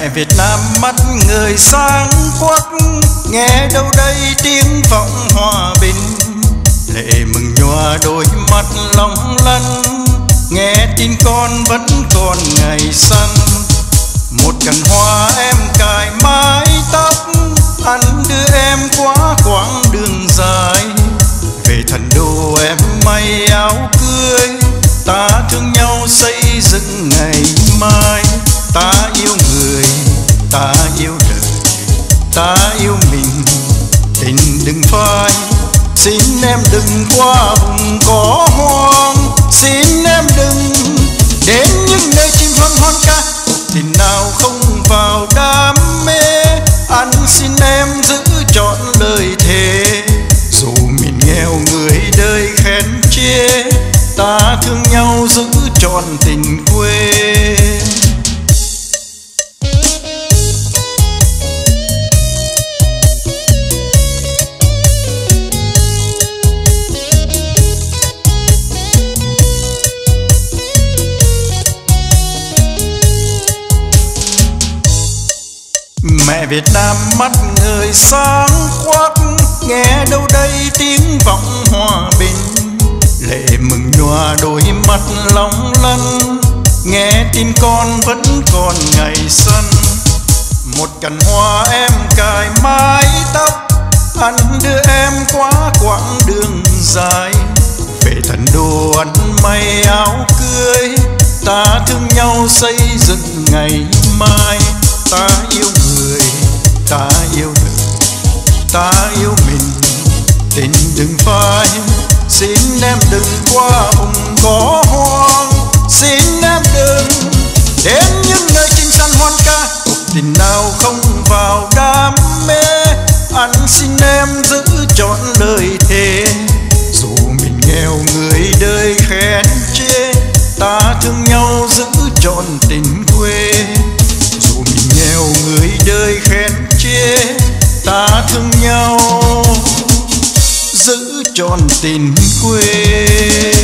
mẹ Việt Nam mắt người sáng quắc, nghe đâu đây tiếng vọng hòa bình. Lệ mừng nhòa đôi mắt long lanh, nghe tin con vẫn còn ngày xanh. Một cành hoa em cài mái tóc anh đưa em qua quãng đường dài. Về thành đô em may áo cưới, ta thương nhau xây dựng ngày mai. Xin em đừng qua vùng cỏ hoang. Xin em đừng đến những nơi chim hoang hoan ca. Tình nào không vào đam mê. Anh xin em giữ mẹ Việt Nam mắt người sáng quắc nghe đâu đây tiếng vọng hòa bình. Lệ mừng nhòa đôi mắt long lanh, nghe tin con vẫn còn ngày xuân. Một cành hoa em cài mái tóc anh đưa em qua quãng đường dài. Về thành đô anh may áo cưới, ta thương nhau xây dựng ngày mai. Ta yêu đừng phai xin em đừng qua vùng cỏ hoang. Xin em đừng đến những nơi chim săn hoan ca. Cuộc tình nào không vào đam mê, anh xin em giữ trọn lời thề. Dù mình nghèo, người đời khen chê, ta thương nhau giữ trọn tình tròn tình quê